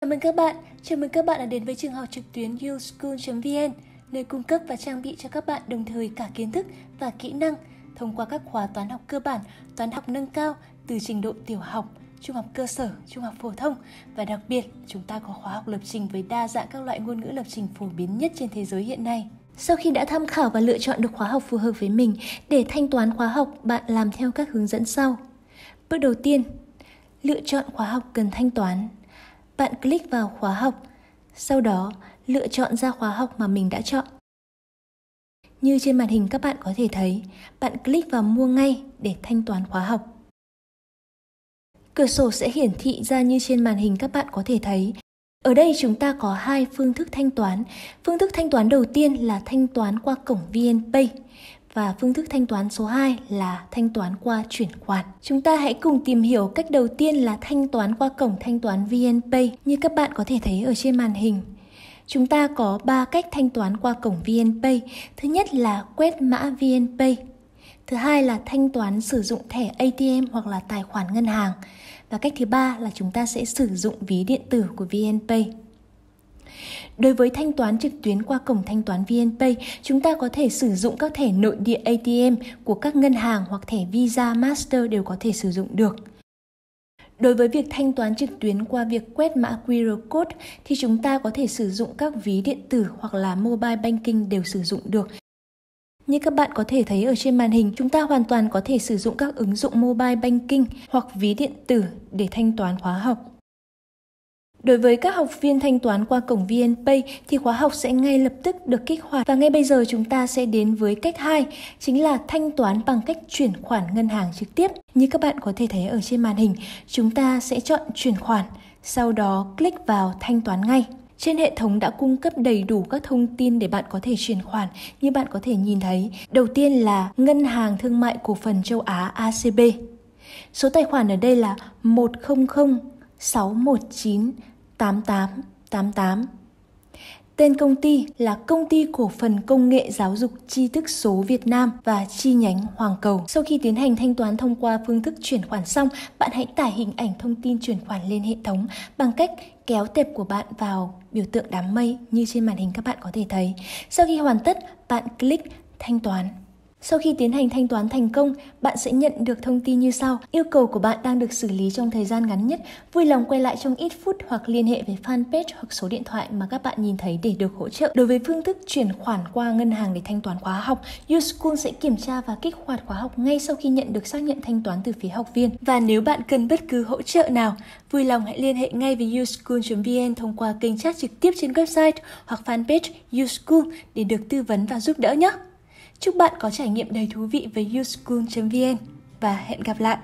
Chào mừng các bạn, chào mừng các bạn đã đến với trường học trực tuyến uschool.vn, nơi cung cấp và trang bị cho các bạn đồng thời cả kiến thức và kỹ năng thông qua các khóa toán học cơ bản, toán học nâng cao từ trình độ tiểu học, trung học cơ sở, trung học phổ thông và đặc biệt chúng ta có khóa học lập trình với đa dạng các loại ngôn ngữ lập trình phổ biến nhất trên thế giới hiện nay. Sau khi đã tham khảo và lựa chọn được khóa học phù hợp với mình, để thanh toán khóa học, bạn làm theo các hướng dẫn sau. Bước đầu tiên, lựa chọn khóa học cần thanh toán bạn click vào khóa học, sau đó lựa chọn ra khóa học mà mình đã chọn. Như trên màn hình các bạn có thể thấy, bạn click vào mua ngay để thanh toán khóa học. Cửa sổ sẽ hiển thị ra như trên màn hình các bạn có thể thấy. Ở đây chúng ta có hai phương thức thanh toán. Phương thức thanh toán đầu tiên là thanh toán qua cổng VNPay và phương thức thanh toán số 2 là thanh toán qua chuyển khoản. Chúng ta hãy cùng tìm hiểu cách đầu tiên là thanh toán qua cổng thanh toán VNPay như các bạn có thể thấy ở trên màn hình. Chúng ta có 3 cách thanh toán qua cổng VNPay. Thứ nhất là quét mã VNPay. Thứ hai là thanh toán sử dụng thẻ ATM hoặc là tài khoản ngân hàng. Và cách thứ ba là chúng ta sẽ sử dụng ví điện tử của VNPay. Đối với thanh toán trực tuyến qua cổng thanh toán VNPay, chúng ta có thể sử dụng các thẻ nội địa ATM của các ngân hàng hoặc thẻ Visa, Master đều có thể sử dụng được. Đối với việc thanh toán trực tuyến qua việc quét mã QR code thì chúng ta có thể sử dụng các ví điện tử hoặc là mobile banking đều sử dụng được. Như các bạn có thể thấy ở trên màn hình, chúng ta hoàn toàn có thể sử dụng các ứng dụng mobile banking hoặc ví điện tử để thanh toán khóa học. Đối với các học viên thanh toán qua cổng VNPay thì khóa học sẽ ngay lập tức được kích hoạt và ngay bây giờ chúng ta sẽ đến với cách 2, chính là thanh toán bằng cách chuyển khoản ngân hàng trực tiếp. Như các bạn có thể thấy ở trên màn hình, chúng ta sẽ chọn chuyển khoản, sau đó click vào thanh toán ngay. Trên hệ thống đã cung cấp đầy đủ các thông tin để bạn có thể chuyển khoản. Như bạn có thể nhìn thấy, đầu tiên là Ngân hàng Thương mại Cổ phần Châu Á ACB. Số tài khoản ở đây là 100 619 8888. Tên công ty là Công ty Cổ phần Công nghệ Giáo dục Tri thức số Việt Nam và chi nhánh Hoàng Cầu. Sau khi tiến hành thanh toán thông qua phương thức chuyển khoản xong, bạn hãy tải hình ảnh thông tin chuyển khoản lên hệ thống bằng cách kéo tệp của bạn vào biểu tượng đám mây như trên màn hình các bạn có thể thấy. Sau khi hoàn tất, bạn click thanh toán. Sau khi tiến hành thanh toán thành công, bạn sẽ nhận được thông tin như sau. Yêu cầu của bạn đang được xử lý trong thời gian ngắn nhất. Vui lòng quay lại trong ít phút hoặc liên hệ với fanpage hoặc số điện thoại mà các bạn nhìn thấy để được hỗ trợ. Đối với phương thức chuyển khoản qua ngân hàng để thanh toán khóa học, YouSchool sẽ kiểm tra và kích hoạt khóa học ngay sau khi nhận được xác nhận thanh toán từ phía học viên. Và nếu bạn cần bất cứ hỗ trợ nào, vui lòng hãy liên hệ ngay với YouSchool.vn thông qua kênh chat trực tiếp trên website hoặc fanpage YouSchool để được tư vấn và giúp đỡ nhé. Chúc bạn có trải nghiệm đầy thú vị với uschool.vn và hẹn gặp lại!